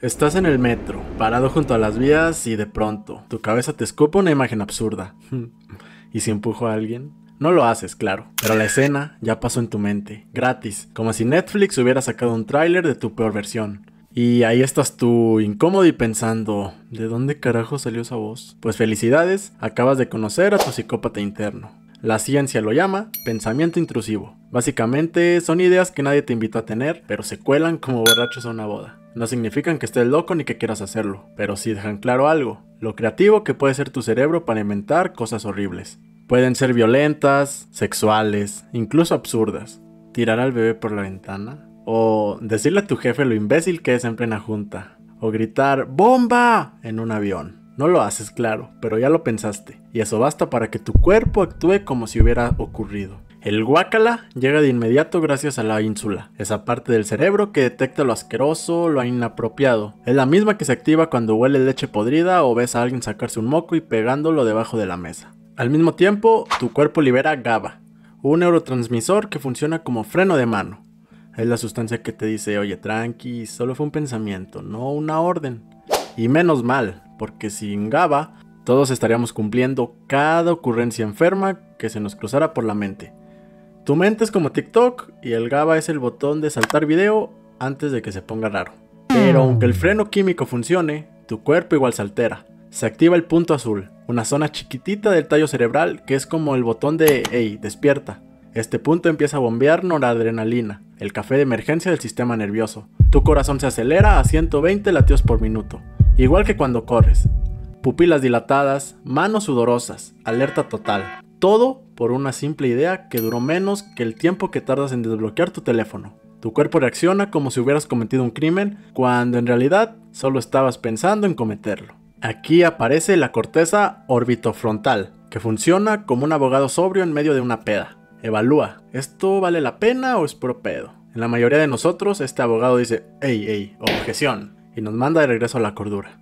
Estás en el metro, parado junto a las vías y de pronto, tu cabeza te escupa una imagen absurda. ¿Y si empujo a alguien? No lo haces, claro, pero la escena ya pasó en tu mente, gratis, como si Netflix hubiera sacado un tráiler de tu peor versión. Y ahí estás tú, incómodo y pensando, ¿de dónde carajo salió esa voz? Pues felicidades, acabas de conocer a tu psicópata interno. La ciencia lo llama pensamiento intrusivo. Básicamente son ideas que nadie te invitó a tener, pero se cuelan como borrachos a una boda. No significan que estés loco ni que quieras hacerlo, pero sí dejan claro algo, lo creativo que puede ser tu cerebro para inventar cosas horribles. Pueden ser violentas, sexuales, incluso absurdas. Tirar al bebé por la ventana. O decirle a tu jefe lo imbécil que es en plena junta. O gritar ¡Bomba! en un avión. No lo haces, claro, pero ya lo pensaste. Y eso basta para que tu cuerpo actúe como si hubiera ocurrido. El guacala llega de inmediato gracias a la ínsula, esa parte del cerebro que detecta lo asqueroso, lo inapropiado. Es la misma que se activa cuando huele leche podrida o ves a alguien sacarse un moco y pegándolo debajo de la mesa. Al mismo tiempo, tu cuerpo libera GABA, un neurotransmisor que funciona como freno de mano. Es la sustancia que te dice, oye, tranqui, solo fue un pensamiento, no una orden. Y menos mal, porque sin GABA, todos estaríamos cumpliendo cada ocurrencia enferma que se nos cruzara por la mente. Tu mente es como TikTok y el GABA es el botón de saltar video antes de que se ponga raro. Pero aunque el freno químico funcione, tu cuerpo igual se altera. Se activa el punto azul, una zona chiquitita del tallo cerebral que es como el botón de hey, despierta. Este punto empieza a bombear noradrenalina, el café de emergencia del sistema nervioso. Tu corazón se acelera a 120 latidos por minuto, igual que cuando corres. Pupilas dilatadas, manos sudorosas, alerta total. Todo por una simple idea que duró menos que el tiempo que tardas en desbloquear tu teléfono. Tu cuerpo reacciona como si hubieras cometido un crimen cuando en realidad solo estabas pensando en cometerlo. Aquí aparece la corteza orbitofrontal, que funciona como un abogado sobrio en medio de una peda. Evalúa, ¿esto vale la pena o es pro pedo? En la mayoría de nosotros, este abogado dice, ey, ey, objeción, y nos manda de regreso a la cordura.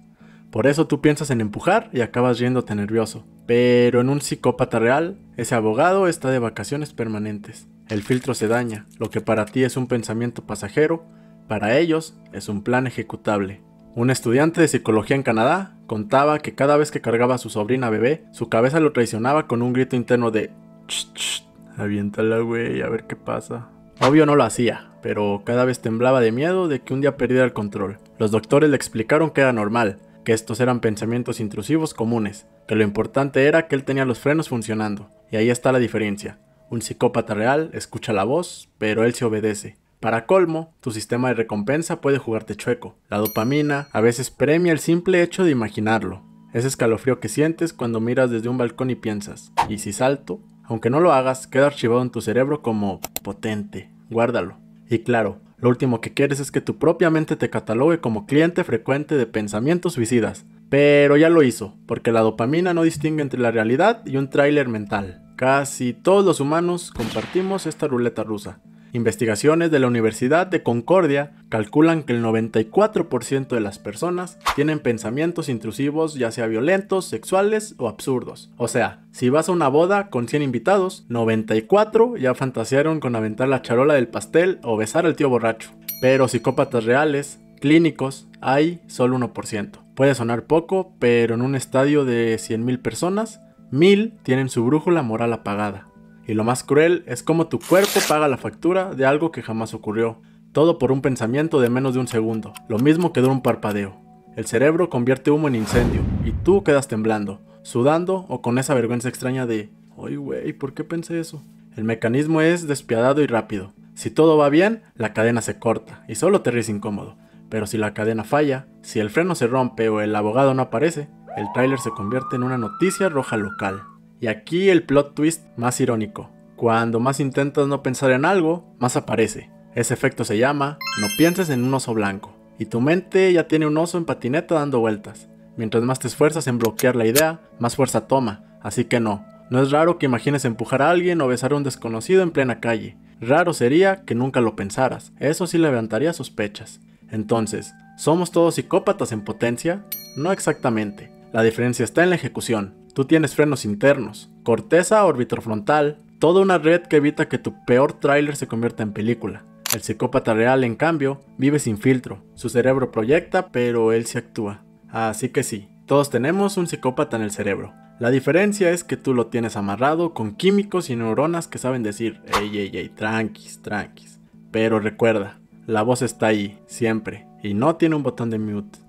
Por eso tú piensas en empujar y acabas yéndote nervioso. Pero en un psicópata real, ese abogado está de vacaciones permanentes. El filtro se daña. Lo que para ti es un pensamiento pasajero, para ellos es un plan ejecutable. Un estudiante de psicología en Canadá contaba que cada vez que cargaba a su sobrina bebé, su cabeza lo traicionaba con un grito interno de ch, aviéntala güey, a ver qué pasa. Obvio no lo hacía, pero cada vez temblaba de miedo de que un día perdiera el control. Los doctores le explicaron que era normal, que estos eran pensamientos intrusivos comunes, que lo importante era que él tenía los frenos funcionando. Y ahí está la diferencia. Un psicópata real escucha la voz, pero él se obedece. Para colmo, tu sistema de recompensa puede jugarte chueco. La dopamina a veces premia el simple hecho de imaginarlo. Ese escalofrío que sientes cuando miras desde un balcón y piensas, ¿y si salto? Aunque no lo hagas, queda archivado en tu cerebro como potente. Guárdalo. Y claro, lo último que quieres es que tu propia mente te catalogue como cliente frecuente de pensamientos suicidas. Pero ya lo hizo, porque la dopamina no distingue entre la realidad y un tráiler mental. Casi todos los humanos compartimos esta ruleta rusa. Investigaciones de la Universidad de Concordia calculan que el 94% de las personas tienen pensamientos intrusivos ya sea violentos, sexuales o absurdos. O sea, si vas a una boda con 100 invitados, 94 ya fantasearon con aventar la charola del pastel o besar al tío borracho. Pero psicópatas reales, clínicos, hay solo 1%. Puede sonar poco, pero en un estadio de 100.000 personas, 1000 tienen su brújula moral apagada. Y lo más cruel es cómo tu cuerpo paga la factura de algo que jamás ocurrió. Todo por un pensamiento de menos de un segundo, lo mismo que de un parpadeo. El cerebro convierte humo en incendio y tú quedas temblando, sudando o con esa vergüenza extraña de, ¡ay güey, ¿por qué pensé eso? El mecanismo es despiadado y rápido. Si todo va bien, la cadena se corta y solo te ríes incómodo. Pero si la cadena falla, si el freno se rompe o el abogado no aparece, el tráiler se convierte en una noticia roja local. Y aquí el plot twist más irónico. Cuando más intentas no pensar en algo, más aparece. Ese efecto se llama no pienses en un oso blanco. Y tu mente ya tiene un oso en patineta dando vueltas. Mientras más te esfuerzas en bloquear la idea, más fuerza toma. Así que no, no es raro que imagines empujar a alguien o besar a un desconocido en plena calle. Raro sería que nunca lo pensaras. Eso sí levantaría sospechas. Entonces, ¿somos todos psicópatas en potencia? No exactamente. La diferencia está en la ejecución. Tú tienes frenos internos, corteza orbitofrontal, toda una red que evita que tu peor tráiler se convierta en película. El psicópata real, en cambio, vive sin filtro. Su cerebro proyecta, pero él se actúa. Así que sí, todos tenemos un psicópata en el cerebro. La diferencia es que tú lo tienes amarrado con químicos y neuronas que saben decir, ey, ey, ey, tranquis, tranquis. Pero recuerda, la voz está ahí, siempre, y no tiene un botón de mute.